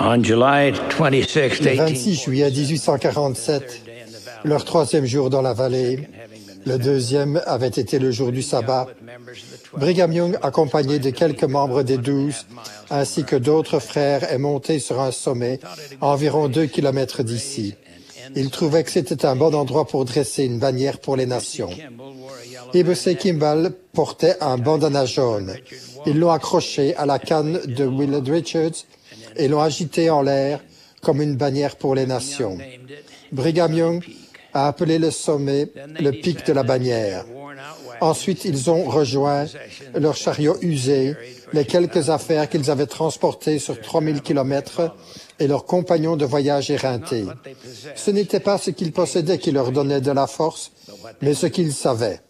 On July 26, Le 26 juillet 1847, leur troisième jour dans la vallée, le deuxième avait été le jour du sabbat, Brigham Young, accompagné de quelques membres des douze, ainsi que d'autres frères, est monté sur un sommet à environ deux kilomètres d'ici. Il trouvait que c'était un bon endroit pour dresser une bannière pour les nations. Ibn Kimball portait un bandana jaune. Ils l'ont accroché à la canne de Willard Richards et l'ont agité en l'air comme une bannière pour les nations. Brigham Young a appelé le sommet le pic de la bannière. Ensuite, ils ont rejoint leur chariot usé, les quelques affaires qu'ils avaient transportées sur 3000 kilomètres et leurs compagnons de voyage éreintés. Ce n'était pas ce qu'ils possédaient qui leur donnait de la force, mais ce qu'ils savaient.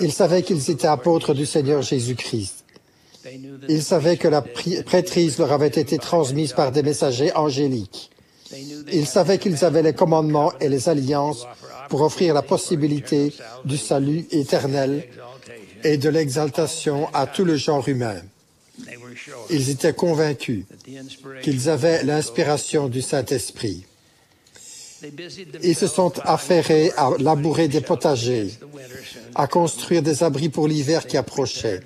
Ils savaient qu'ils étaient apôtres du Seigneur Jésus-Christ. Ils savaient que la prêtrise leur avait été transmise par des messagers angéliques. Ils savaient qu'ils avaient les commandements et les alliances pour offrir la possibilité du salut éternel et de l'exaltation à tout le genre humain. Ils étaient convaincus qu'ils avaient l'inspiration du Saint-Esprit. Ils se sont affairés à labourer des potagers, à construire des abris pour l'hiver qui approchait.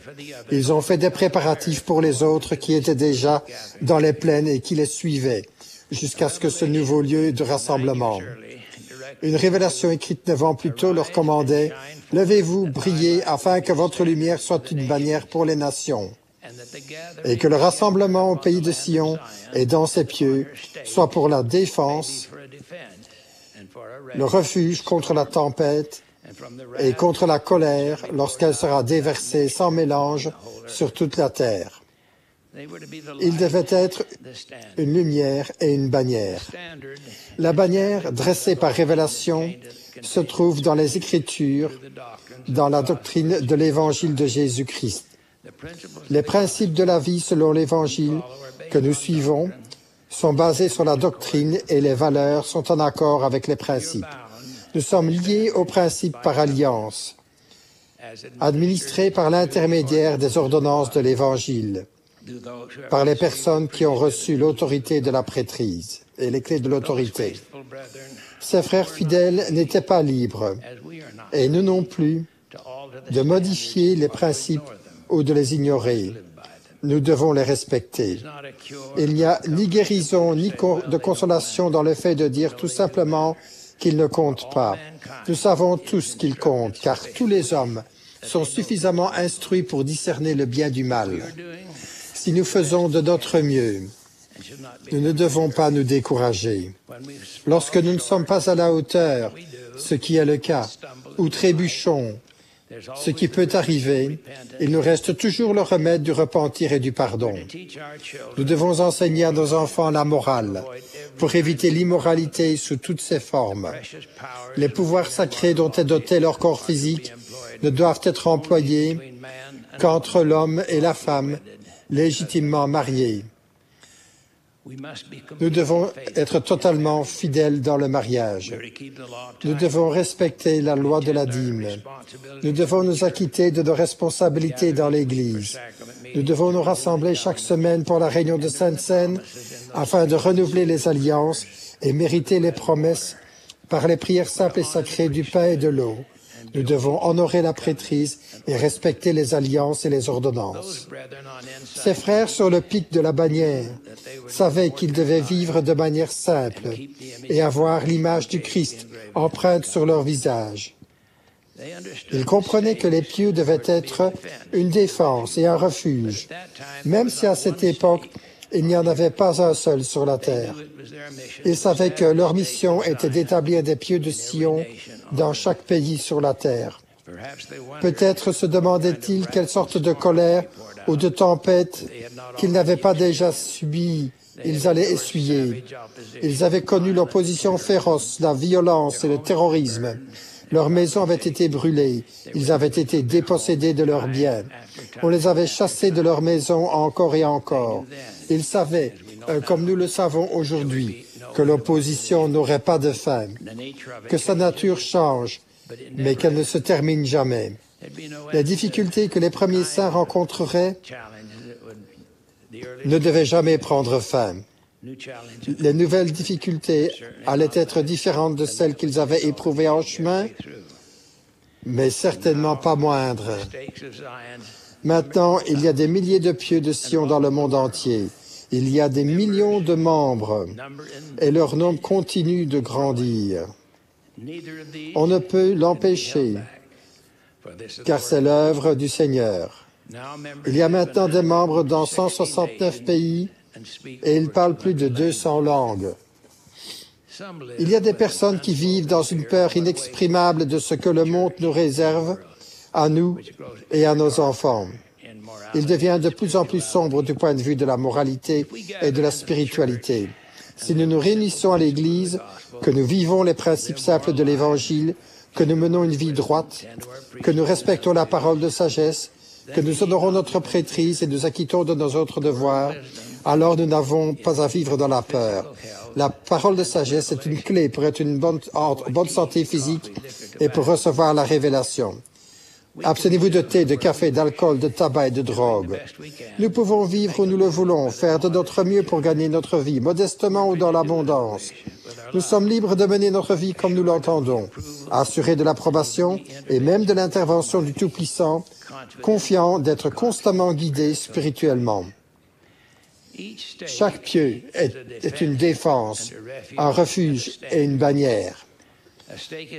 Ils ont fait des préparatifs pour les autres qui étaient déjà dans les plaines et qui les suivaient jusqu'à ce que ce nouveau lieu de rassemblement. Une révélation écrite neuf ans plus tôt leur commandait Levez-vous, brillez, afin que votre lumière soit une bannière pour les nations, et que le rassemblement au pays de Sion et dans ses pieux soit pour la défense, le refuge contre la tempête et contre la colère lorsqu'elle sera déversée sans mélange sur toute la terre. Il devait être une lumière et une bannière. La bannière, dressée par révélation, se trouve dans les Écritures, dans la doctrine de l'Évangile de Jésus-Christ. Les principes de la vie selon l'Évangile que nous suivons sont basés sur la doctrine et les valeurs sont en accord avec les principes. Nous sommes liés aux principes par alliance, administrés par l'intermédiaire des ordonnances de l'Évangile par les personnes qui ont reçu l'autorité de la prêtrise et les clés de l'autorité. Ces frères fidèles n'étaient pas libres, et nous non plus, de modifier les principes ou de les ignorer. Nous devons les respecter. Il n'y a ni guérison ni de consolation dans le fait de dire tout simplement qu'ils ne comptent pas. Nous savons tous qu'ils comptent, car tous les hommes sont suffisamment instruits pour discerner le bien du mal. Si nous faisons de notre mieux, nous ne devons pas nous décourager. Lorsque nous ne sommes pas à la hauteur, ce qui est le cas, ou trébuchons, ce qui peut arriver, il nous reste toujours le remède du repentir et du pardon. Nous devons enseigner à nos enfants la morale pour éviter l'immoralité sous toutes ses formes. Les pouvoirs sacrés dont est doté leur corps physique ne doivent être employés qu'entre l'homme et la femme légitimement mariés. Nous devons être totalement fidèles dans le mariage. Nous devons respecter la loi de la dîme. Nous devons nous acquitter de nos responsabilités dans l'Église. Nous devons nous rassembler chaque semaine pour la réunion de Sainte-Seine afin de renouveler les alliances et mériter les promesses par les prières simples et sacrées du pain et de l'eau. Nous devons honorer la prêtrise et respecter les alliances et les ordonnances. Ses frères sur le pic de la bannière savaient qu'ils devaient vivre de manière simple et avoir l'image du Christ empreinte sur leur visage. Ils comprenaient que les pieux devaient être une défense et un refuge, même si à cette époque, il n'y en avait pas un seul sur la terre. Ils savaient que leur mission était d'établir des pieux de Sion dans chaque pays sur la terre. Peut-être se demandaient-ils quelle sorte de colère ou de tempête qu'ils n'avaient pas déjà subie ils allaient essuyer. Ils avaient connu l'opposition féroce, la violence et le terrorisme. Leurs maisons avaient été brûlées. Ils avaient été dépossédés de leurs biens. On les avait chassés de leurs maisons encore et encore. Ils savaient, euh, comme nous le savons aujourd'hui, que l'opposition n'aurait pas de fin, que sa nature change, mais qu'elle ne se termine jamais. Les difficultés que les premiers saints rencontreraient ne devait jamais prendre fin. Les nouvelles difficultés allaient être différentes de celles qu'ils avaient éprouvées en chemin, mais certainement pas moindres. Maintenant, il y a des milliers de pieux de Sion dans le monde entier. Il y a des millions de membres et leur nombre continue de grandir. On ne peut l'empêcher car c'est l'œuvre du Seigneur. Il y a maintenant des membres dans 169 pays et ils parlent plus de 200 langues. Il y a des personnes qui vivent dans une peur inexprimable de ce que le monde nous réserve à nous et à nos enfants. Il devient de plus en plus sombre du point de vue de la moralité et de la spiritualité. Si nous nous réunissons à l'Église, que nous vivons les principes simples de l'Évangile, que nous menons une vie droite, que nous respectons la parole de sagesse, que nous honorons notre prêtrise et nous acquittons de nos autres devoirs, alors nous n'avons pas à vivre dans la peur. La parole de sagesse est une clé pour être une bonne, en bonne santé physique et pour recevoir la révélation. Abstenez-vous de thé, de café, d'alcool, de tabac et de drogue. Nous pouvons vivre où nous le voulons, faire de notre mieux pour gagner notre vie, modestement ou dans l'abondance. Nous sommes libres de mener notre vie comme nous l'entendons, assurés de l'approbation et même de l'intervention du Tout-Puissant, confiants d'être constamment guidés spirituellement. Chaque pieu est, est, une défense, un refuge et une bannière.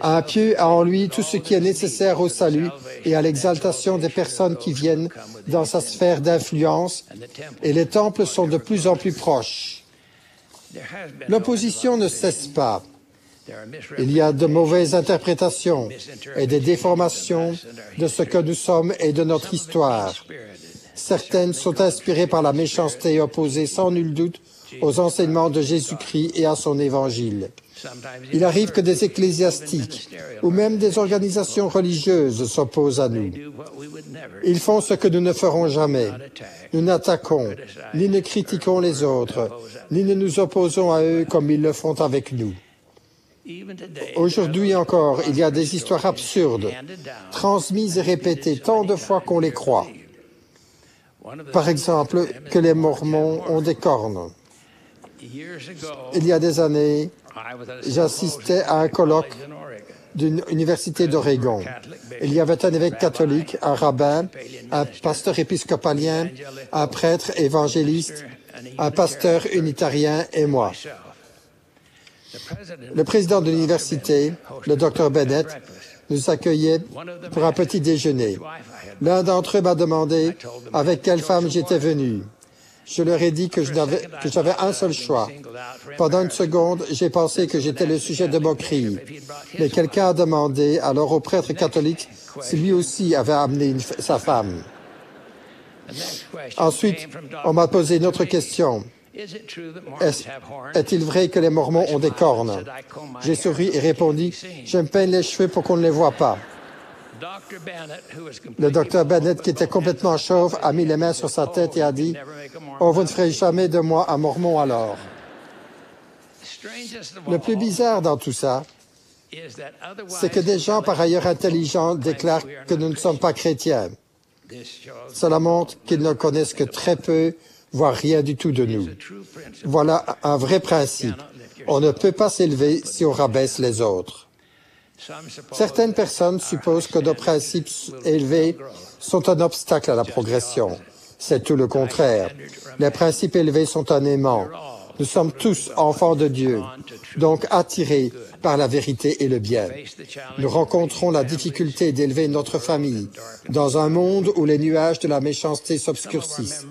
Un pieu a en lui tout ce qui est nécessaire au salut et à l'exaltation des personnes qui viennent dans sa sphère d'influence, et les temples sont de plus en plus proches. L'opposition ne cesse pas. Il y a de mauvaises interprétations et des déformations de ce que nous sommes et de notre histoire. Certaines sont inspirées par la méchanceté opposée sans nul doute aux enseignements de Jésus-Christ et à son évangile. Il arrive que des ecclésiastiques ou même des organisations religieuses s'opposent à nous. Ils font ce que nous ne ferons jamais. Nous n'attaquons, ni ne critiquons les autres, ni ne nous opposons à eux comme ils le font avec nous. Aujourd'hui encore, il y a des histoires absurdes, transmises et répétées tant de fois qu'on les croit. Par exemple, que les Mormons ont des cornes. Il y a des années, j'assistais à un colloque d'une université d'Oregon. Il y avait un évêque catholique, un rabbin, un pasteur épiscopalien, un prêtre évangéliste, un pasteur unitarien et moi. Le président de l'université, le docteur Bennett, nous accueillait pour un petit déjeuner. L'un d'entre eux m'a demandé avec quelle femme j'étais venu. Je leur ai dit que j'avais un seul choix. Pendant une seconde, j'ai pensé que j'étais le sujet de moquerie. Mais quelqu'un a demandé alors au prêtre catholique si lui aussi avait amené sa femme. Ensuite, on m'a posé une autre question. Est-il vrai que les Mormons ont des cornes? J'ai souri et répondu, je me peigne les cheveux pour qu'on ne les voit pas. Le docteur Bennett, qui était complètement chauve, a mis les mains sur sa tête et a dit, Oh, vous ne ferez jamais de moi un mormon alors. Le plus bizarre dans tout ça, c'est que des gens par ailleurs intelligents déclarent que nous ne sommes pas chrétiens. Cela montre qu'ils ne connaissent que très peu, voire rien du tout de nous. Voilà un vrai principe. On ne peut pas s'élever si on rabaisse les autres. Certaines personnes supposent que nos principes élevés sont un obstacle à la progression. C'est tout le contraire. Les principes élevés sont un aimant. Nous sommes tous enfants de Dieu, donc attirés par la vérité et le bien. Nous rencontrons la difficulté d'élever notre famille dans un monde où les nuages de la méchanceté s'obscurcissent.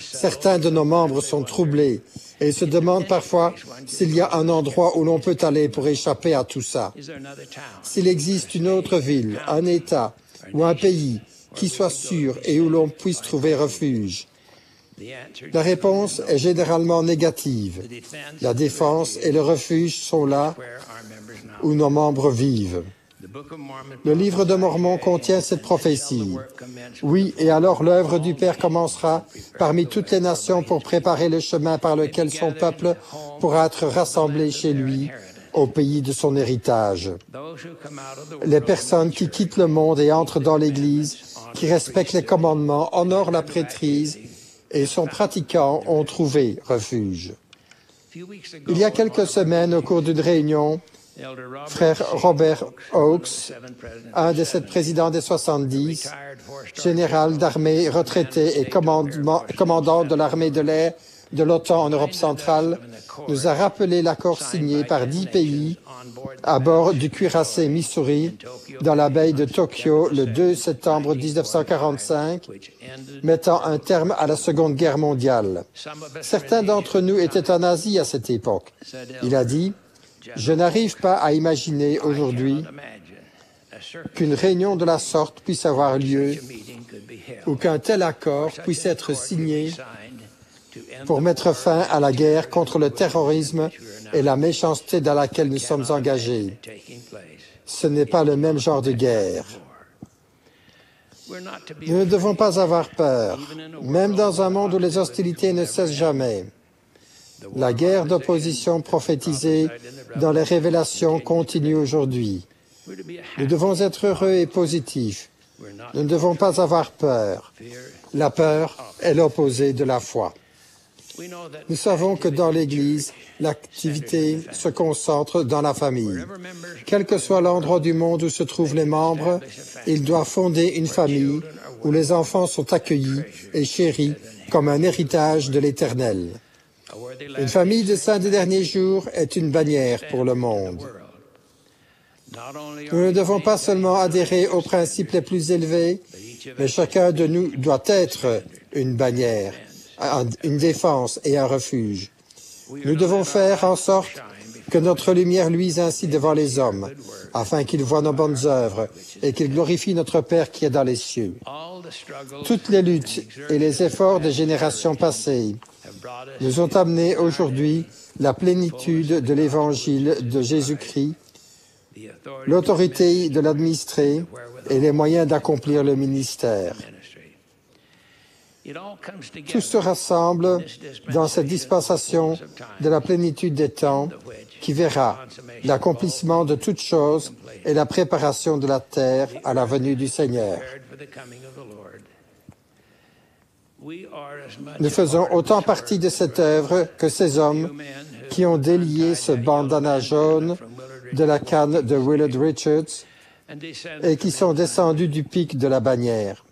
Certains de nos membres sont troublés et se demandent parfois s'il y a un endroit où l'on peut aller pour échapper à tout ça. S'il existe une autre ville, un État ou un pays qui soit sûr et où l'on puisse trouver refuge. La réponse est généralement négative. La défense et le refuge sont là où nos membres vivent. Le livre de Mormon contient cette prophétie. Oui, et alors l'œuvre du Père commencera parmi toutes les nations pour préparer le chemin par lequel son peuple pourra être rassemblé chez lui au pays de son héritage. Les personnes qui quittent le monde et entrent dans l'Église, qui respectent les commandements, honorent la prêtrise et son pratiquant ont trouvé refuge. Il y a quelques semaines, au cours d'une réunion, frère Robert Oakes, un des sept présidents des 70, général d'armée retraité et commandant de l'armée de l'air de l'OTAN en Europe centrale, nous a rappelé l'accord signé par dix pays à bord du cuirassé Missouri dans la baie de Tokyo le 2 septembre 1945, mettant un terme à la Seconde Guerre mondiale. Certains d'entre nous étaient en Asie à cette époque. Il a dit, je n'arrive pas à imaginer aujourd'hui qu'une réunion de la sorte puisse avoir lieu ou qu'un tel accord puisse être signé pour mettre fin à la guerre contre le terrorisme et la méchanceté dans laquelle nous sommes engagés. Ce n'est pas le même genre de guerre. Nous ne devons pas avoir peur, même dans un monde où les hostilités ne cessent jamais. La guerre d'opposition prophétisée dans les révélations continue aujourd'hui. Nous devons être heureux et positifs. Nous ne devons pas avoir peur. La peur est l'opposé de la foi. Nous savons que dans l'Église, l'activité se concentre dans la famille. Quel que soit l'endroit du monde où se trouvent les membres, il doit fonder une famille où les enfants sont accueillis et chéris comme un héritage de l'Éternel. Une famille de saints des derniers jours est une bannière pour le monde. Nous ne devons pas seulement adhérer aux principes les plus élevés, mais chacun de nous doit être une bannière une défense et un refuge. Nous devons faire en sorte que notre lumière luise ainsi devant les hommes, afin qu'ils voient nos bonnes œuvres et qu'ils glorifient notre Père qui est dans les cieux. Toutes les luttes et les efforts des générations passées nous ont amené aujourd'hui la plénitude de l'évangile de Jésus-Christ, l'autorité de l'administrer et les moyens d'accomplir le ministère. Tout se rassemble dans cette dispensation de la plénitude des temps qui verra l'accomplissement de toutes choses et la préparation de la terre à la venue du Seigneur. Nous faisons autant partie de cette œuvre que ces hommes qui ont délié ce bandana jaune de la canne de Willard Richards et qui sont descendus du pic de la bannière.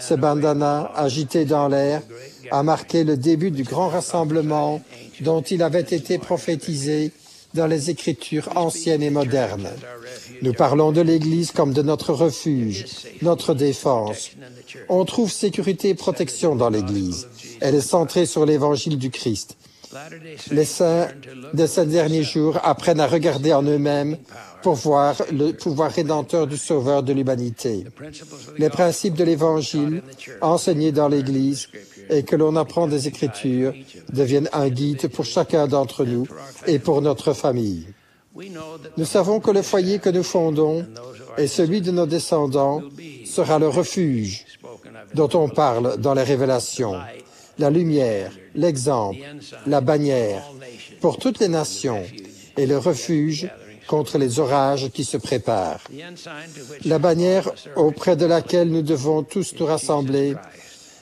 Ce bandana, agité dans l'air, a marqué le début du grand rassemblement dont il avait été prophétisé dans les Écritures anciennes et modernes. Nous parlons de l'Église comme de notre refuge, notre défense. On trouve sécurité et protection dans l'Église. Elle est centrée sur l'Évangile du Christ. Les saints de ces derniers jours apprennent à regarder en eux-mêmes pour voir le pouvoir rédempteur du Sauveur de l'humanité. Les principes de l'Évangile enseignés dans l'Église et que l'on apprend des Écritures deviennent un guide pour chacun d'entre nous et pour notre famille. Nous savons que le foyer que nous fondons et celui de nos descendants sera le refuge dont on parle dans les révélations, la lumière, l'exemple, la bannière pour toutes les nations et le refuge contre les orages qui se préparent. La bannière auprès de laquelle nous devons tous nous rassembler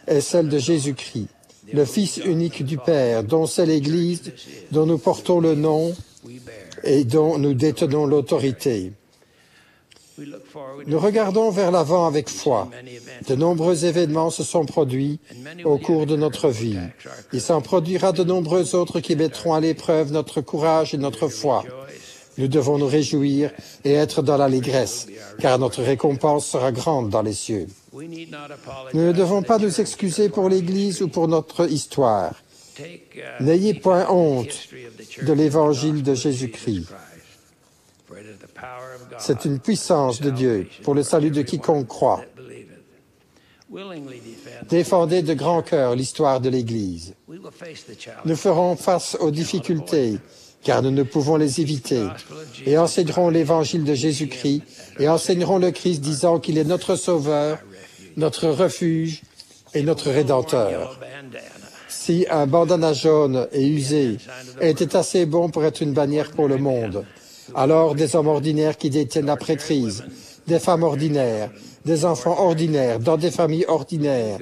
est celle de Jésus-Christ, le Fils unique du Père, dont c'est l'Église, dont nous portons le nom et dont nous détenons l'autorité. Nous regardons vers l'avant avec foi. De nombreux événements se sont produits au cours de notre vie. Il s'en produira de nombreux autres qui mettront à l'épreuve notre courage et notre foi. Nous devons nous réjouir et être dans l'allégresse, car notre récompense sera grande dans les cieux. Nous ne devons pas nous excuser pour l'Église ou pour notre histoire. N'ayez point honte de l'Évangile de Jésus-Christ. C'est une puissance de Dieu pour le salut de quiconque croit. Défendez de grand cœur l'histoire de l'Église. Nous ferons face aux difficultés car nous ne pouvons les éviter, et enseignerons l'évangile de Jésus-Christ, et enseignerons le Christ disant qu'il est notre Sauveur, notre refuge et notre Rédempteur. Si un bandana jaune et usé était assez bon pour être une bannière pour le monde, alors des hommes ordinaires qui détiennent la prêtrise, des femmes ordinaires, des enfants ordinaires, dans des familles ordinaires,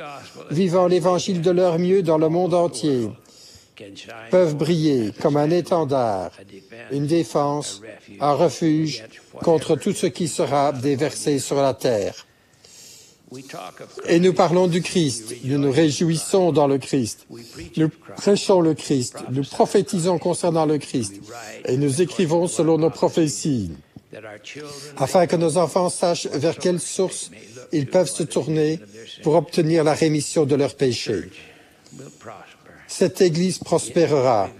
vivant l'évangile de leur mieux dans le monde entier, peuvent briller comme un étendard, une défense, un refuge contre tout ce qui sera déversé sur la terre. Et nous parlons du Christ, nous nous réjouissons dans le Christ, nous prêchons le Christ, nous prophétisons concernant le Christ, et nous écrivons selon nos prophéties, afin que nos enfants sachent vers quelle source ils peuvent se tourner pour obtenir la rémission de leurs péchés. Cette Église prospérera,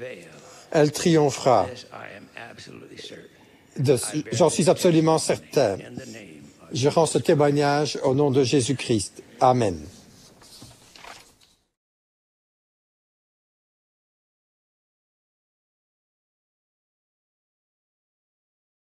elle triomphera. J'en suis absolument certain. Je rends ce témoignage au nom de Jésus-Christ. Amen.